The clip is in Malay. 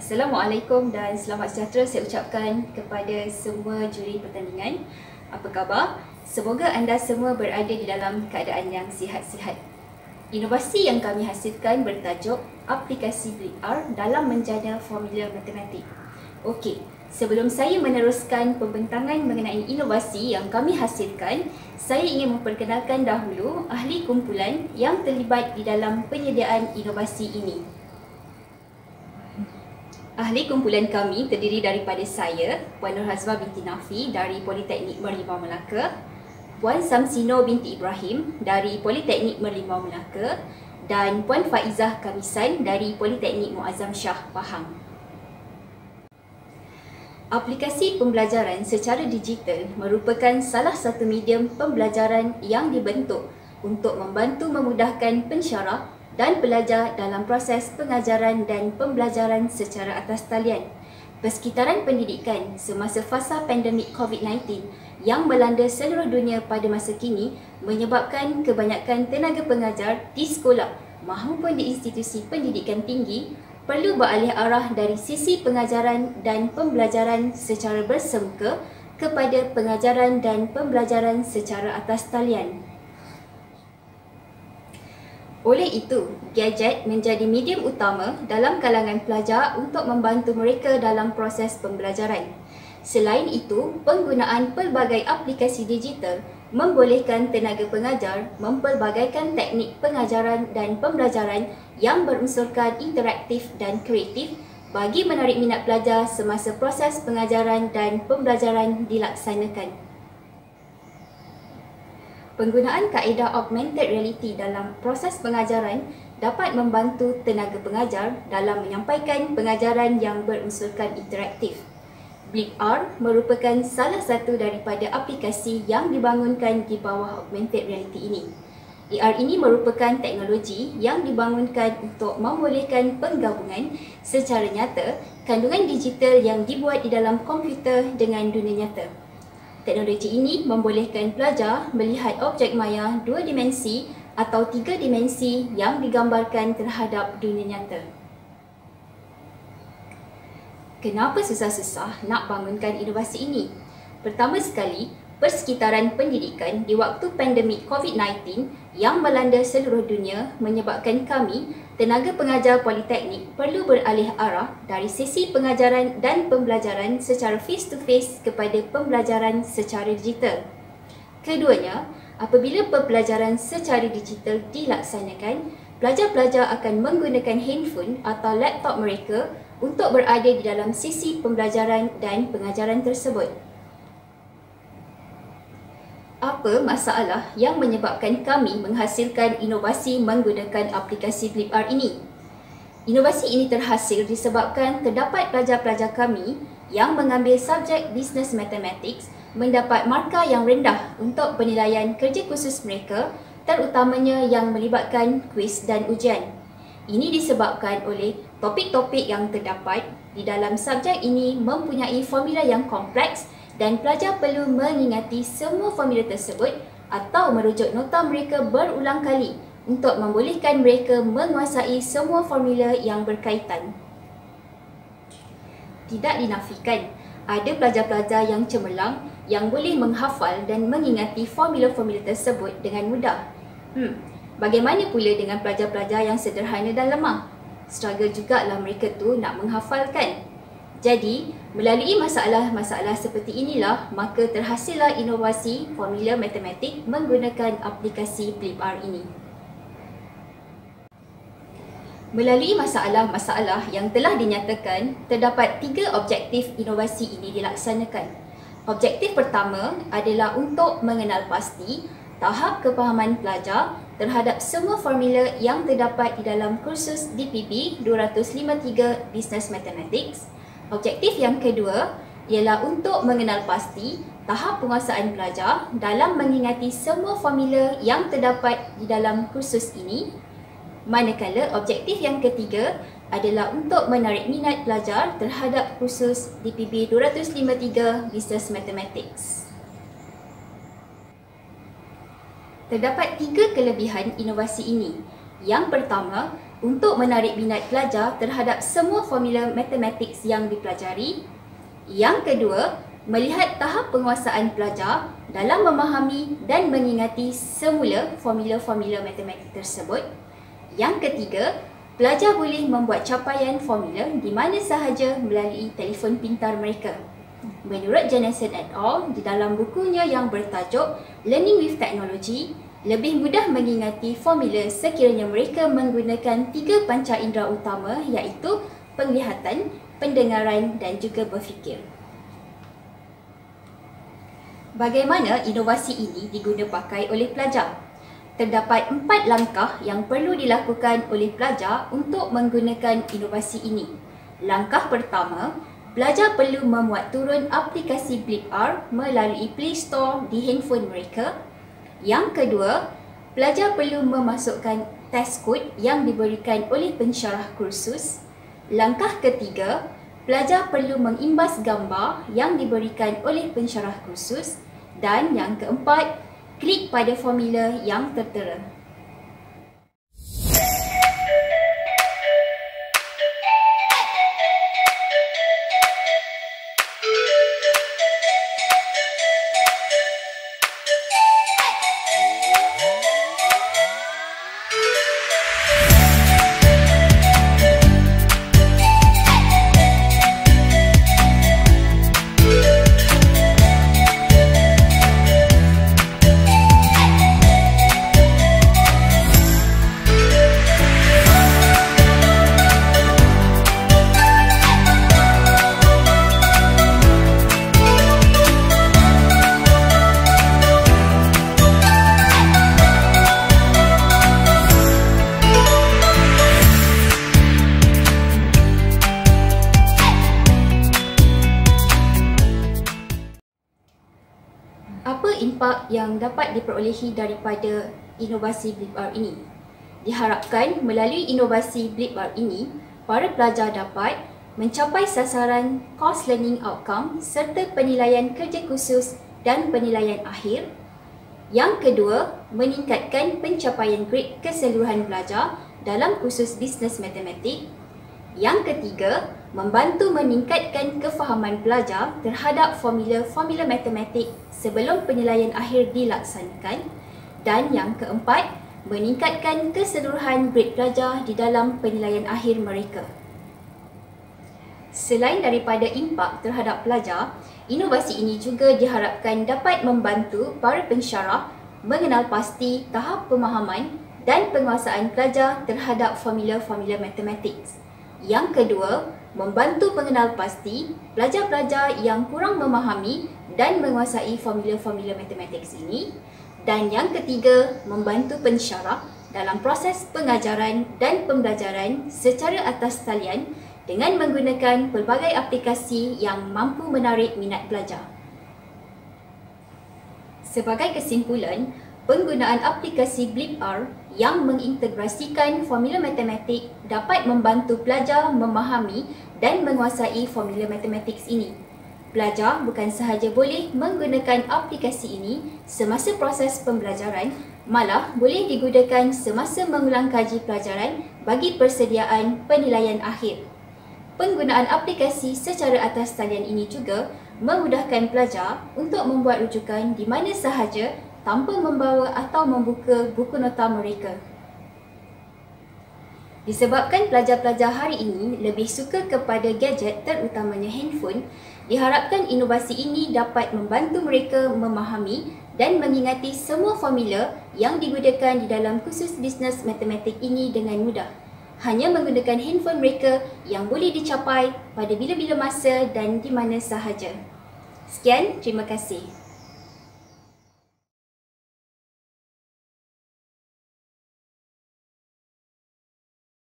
Assalamualaikum dan selamat sejahtera saya ucapkan kepada semua juri pertandingan. Apa khabar? Semoga anda semua berada di dalam keadaan yang sihat-sihat. Inovasi yang kami hasilkan bertajuk aplikasi BLIR dalam menjana formula matematik. Okey, sebelum saya meneruskan pembentangan mengenai inovasi yang kami hasilkan, saya ingin memperkenalkan dahulu ahli kumpulan yang terlibat di dalam penyediaan inovasi ini. Ahli kumpulan kami terdiri daripada saya, Puan Nur Hazwa binti Nafi dari Politeknik Merlimau Melaka, Puan Samsino binti Ibrahim dari Politeknik Merlimau Melaka dan Puan Faizah Kamisan dari Politeknik Muazzam Shah Pahang. Aplikasi pembelajaran secara digital merupakan salah satu medium pembelajaran yang dibentuk untuk membantu memudahkan pensyarah dan pelajar dalam proses pengajaran dan pembelajaran secara atas talian. Persekitaran pendidikan semasa fasa pandemik COVID-19 yang melanda seluruh dunia pada masa kini menyebabkan kebanyakan tenaga pengajar di sekolah mahupun di institusi pendidikan tinggi perlu beralih arah dari sisi pengajaran dan pembelajaran secara bersemuka kepada pengajaran dan pembelajaran secara atas talian. Oleh itu, gadget menjadi medium utama dalam kalangan pelajar untuk membantu mereka dalam proses pembelajaran. Selain itu, penggunaan pelbagai aplikasi digital membolehkan tenaga pengajar mempelbagaikan teknik pengajaran dan pembelajaran yang berunsurkan interaktif dan kreatif bagi menarik minat pelajar semasa proses pengajaran dan pembelajaran dilaksanakan. Penggunaan kaedah augmented reality dalam proses pengajaran dapat membantu tenaga pengajar dalam menyampaikan pengajaran yang berunsurkan interaktif. BlinkR merupakan salah satu daripada aplikasi yang dibangunkan di bawah augmented reality ini. AR ini merupakan teknologi yang dibangunkan untuk membolehkan penggabungan secara nyata kandungan digital yang dibuat di dalam komputer dengan dunia nyata. Teknologi ini membolehkan pelajar melihat objek maya dua dimensi atau tiga dimensi yang digambarkan terhadap dunia nyata. Kenapa susah-susah nak bangunkan inovasi ini? Pertama sekali, persekitaran pendidikan di waktu pandemik COVID-19 yang melanda seluruh dunia menyebabkan kami, tenaga pengajar politeknik perlu beralih arah dari sesi pengajaran dan pembelajaran secara face-to-face kepada pembelajaran secara digital. Keduanya, apabila pembelajaran secara digital dilaksanakan, pelajar-pelajar akan menggunakan handphone atau laptop mereka untuk berada di dalam sesi pembelajaran dan pengajaran tersebut apa masalah yang menyebabkan kami menghasilkan inovasi menggunakan aplikasi BlipR ini? Inovasi ini terhasil disebabkan terdapat pelajar-pelajar kami yang mengambil subjek Business Mathematics mendapat markah yang rendah untuk penilaian kerja khusus mereka terutamanya yang melibatkan kuis dan ujian. Ini disebabkan oleh topik-topik yang terdapat di dalam subjek ini mempunyai formula yang kompleks dan pelajar perlu mengingati semua formula tersebut atau merujuk nota mereka berulang kali untuk membolehkan mereka menguasai semua formula yang berkaitan. Tidak dinafikan, ada pelajar-pelajar yang cemerlang yang boleh menghafal dan mengingati formula-formula tersebut dengan mudah. Hmm, bagaimana pula dengan pelajar-pelajar yang sederhana dan lemah? Struggle jugalah mereka tu nak menghafalkan. Jadi, melalui masalah-masalah seperti inilah, maka terhasillah inovasi formula matematik menggunakan aplikasi BlipR ini. Melalui masalah-masalah yang telah dinyatakan, terdapat tiga objektif inovasi ini dilaksanakan. Objektif pertama adalah untuk mengenal pasti tahap kepahaman pelajar terhadap semua formula yang terdapat di dalam kursus DPB 253 Business Mathematics Objektif yang kedua ialah untuk mengenal pasti tahap penguasaan pelajar dalam mengingati semua formula yang terdapat di dalam kursus ini. Manakala objektif yang ketiga adalah untuk menarik minat pelajar terhadap kursus DPB 253 Business Mathematics. Terdapat tiga kelebihan inovasi ini. Yang pertama, untuk menarik minat pelajar terhadap semua formula matematik yang dipelajari. Yang kedua, melihat tahap penguasaan pelajar dalam memahami dan mengingati semula formula-formula matematik tersebut. Yang ketiga, pelajar boleh membuat capaian formula di mana sahaja melalui telefon pintar mereka. Menurut Jensen et al. di dalam bukunya yang bertajuk Learning with Technology, lebih mudah mengingati formula sekiranya mereka menggunakan tiga panca indera utama iaitu penglihatan, pendengaran dan juga berfikir. Bagaimana inovasi ini diguna pakai oleh pelajar? Terdapat empat langkah yang perlu dilakukan oleh pelajar untuk menggunakan inovasi ini. Langkah pertama, pelajar perlu memuat turun aplikasi BlipR melalui Play Store di handphone mereka yang kedua, pelajar perlu memasukkan test kod yang diberikan oleh pensyarah kursus. Langkah ketiga, pelajar perlu mengimbas gambar yang diberikan oleh pensyarah kursus. Dan yang keempat, klik pada formula yang tertera. Apa impak yang dapat diperolehi daripada inovasi BlipR ini? Diharapkan melalui inovasi BlipR ini, para pelajar dapat mencapai sasaran course learning outcome serta penilaian kerja khusus dan penilaian akhir. Yang kedua, meningkatkan pencapaian grade keseluruhan pelajar dalam kursus bisnes matematik. Yang ketiga, membantu meningkatkan kefahaman pelajar terhadap formula-formula matematik sebelum penilaian akhir dilaksanakan dan yang keempat, meningkatkan keseluruhan grade pelajar di dalam penilaian akhir mereka. Selain daripada impak terhadap pelajar, inovasi ini juga diharapkan dapat membantu para pensyarah mengenal pasti tahap pemahaman dan penguasaan pelajar terhadap formula-formula matematik. Yang kedua, membantu pengenal pasti pelajar-pelajar yang kurang memahami dan menguasai formula-formula matematik ini. Dan yang ketiga, membantu pensyarah dalam proses pengajaran dan pembelajaran secara atas talian dengan menggunakan pelbagai aplikasi yang mampu menarik minat pelajar. Sebagai kesimpulan, penggunaan aplikasi BlipR yang mengintegrasikan formula matematik dapat membantu pelajar memahami dan menguasai formula matematik ini. Pelajar bukan sahaja boleh menggunakan aplikasi ini semasa proses pembelajaran, malah boleh digunakan semasa mengulang kaji pelajaran bagi persediaan penilaian akhir. Penggunaan aplikasi secara atas talian ini juga memudahkan pelajar untuk membuat rujukan di mana sahaja tanpa membawa atau membuka buku nota mereka. Disebabkan pelajar-pelajar hari ini lebih suka kepada gadget terutamanya handphone, diharapkan inovasi ini dapat membantu mereka memahami dan mengingati semua formula yang digunakan di dalam kursus bisnes matematik ini dengan mudah. Hanya menggunakan handphone mereka yang boleh dicapai pada bila-bila masa dan di mana sahaja. Sekian, terima kasih.